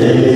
today.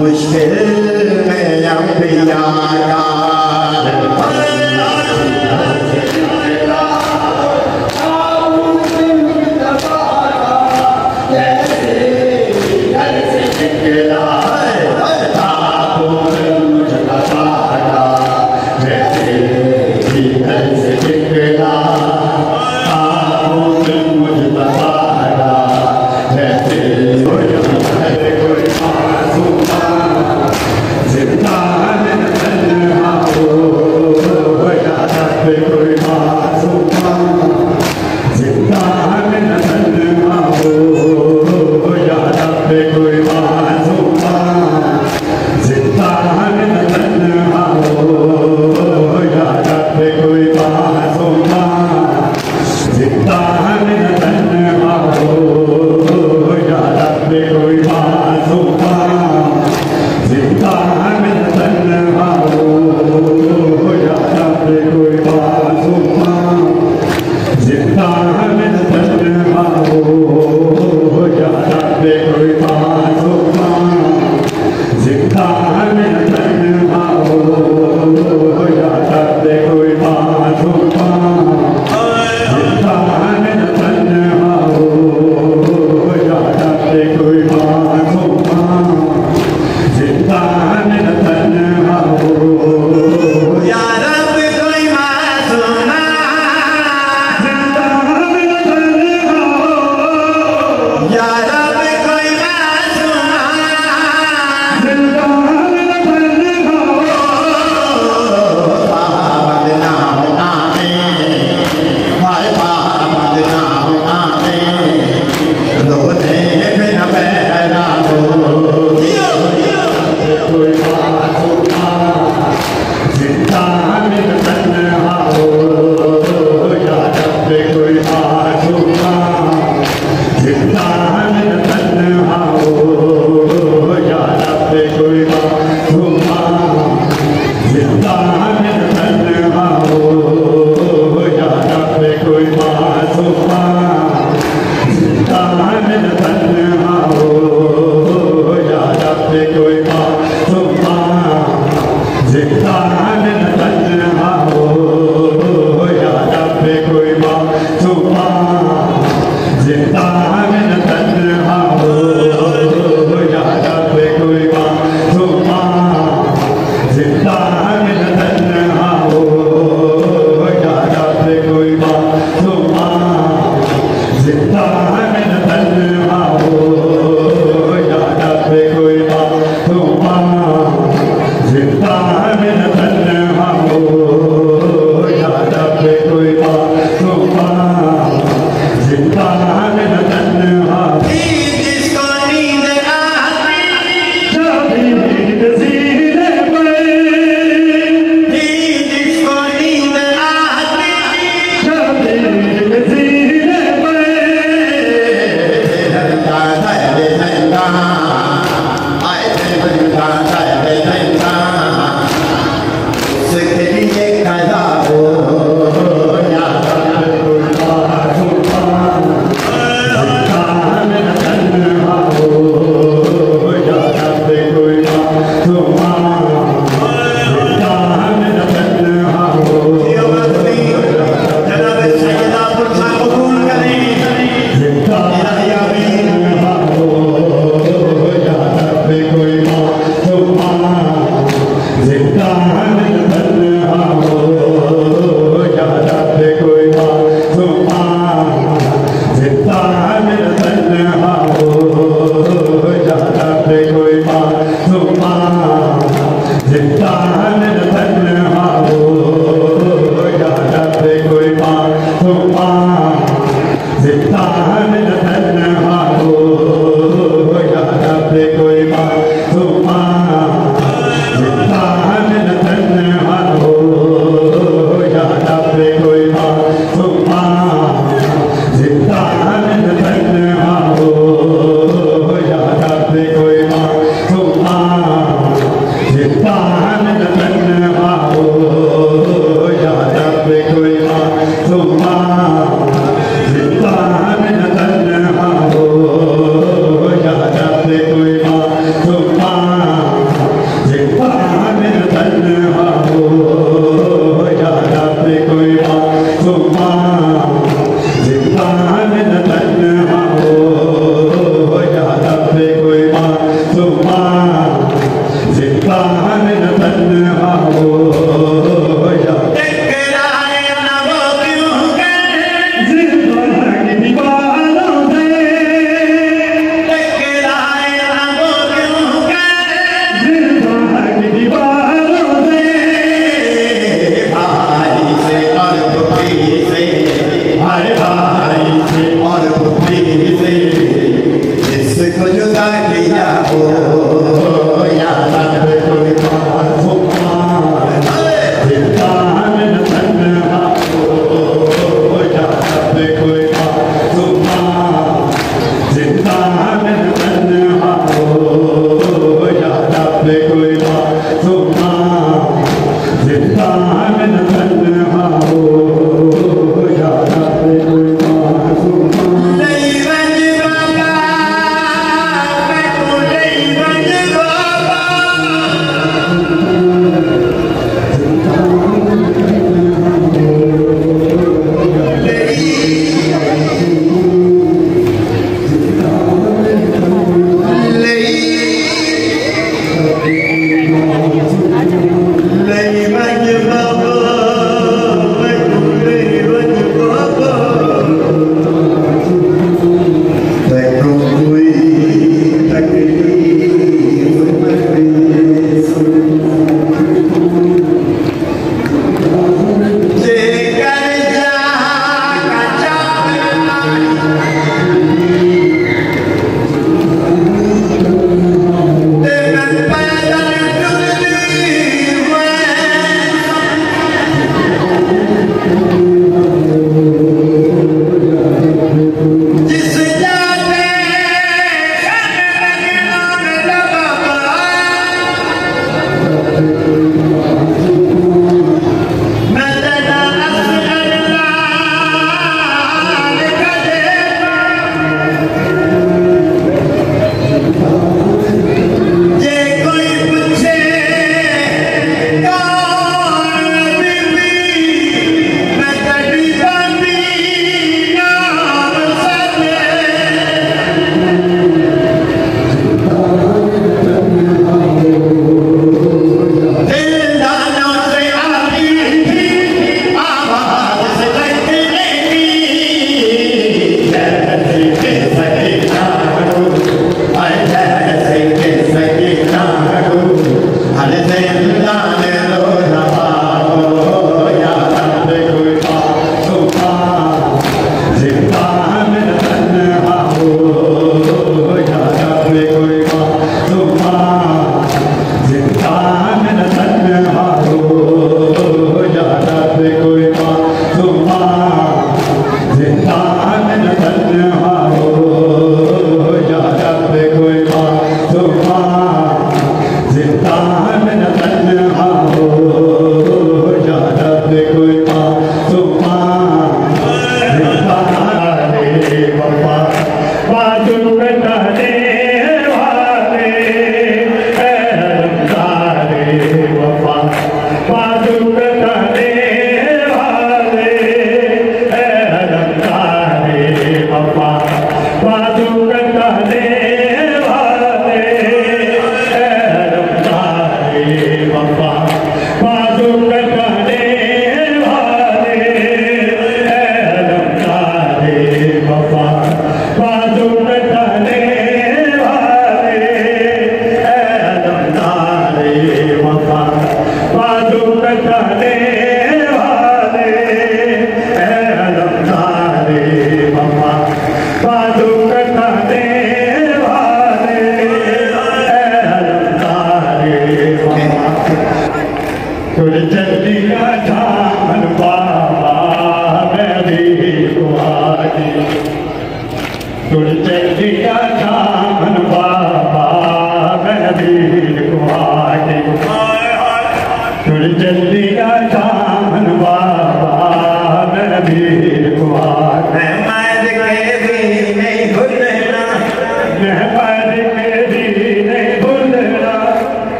मुश्किल में अंबिया I'm Amen. Amen. Amen. Amen.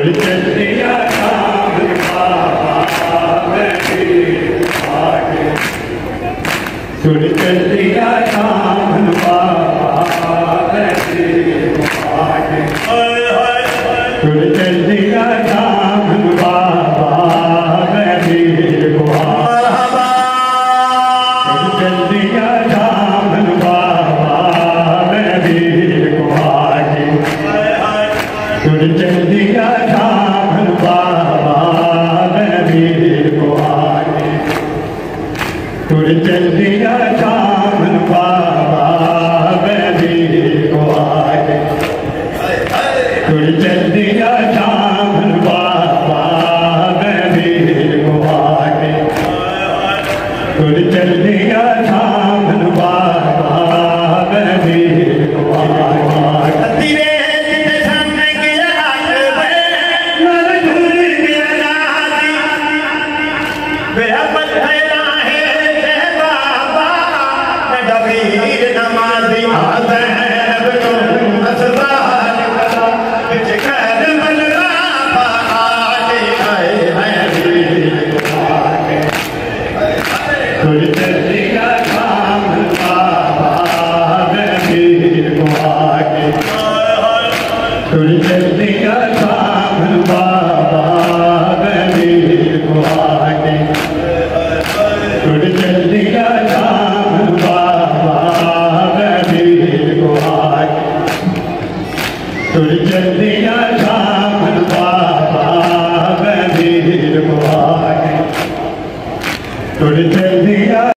Really good.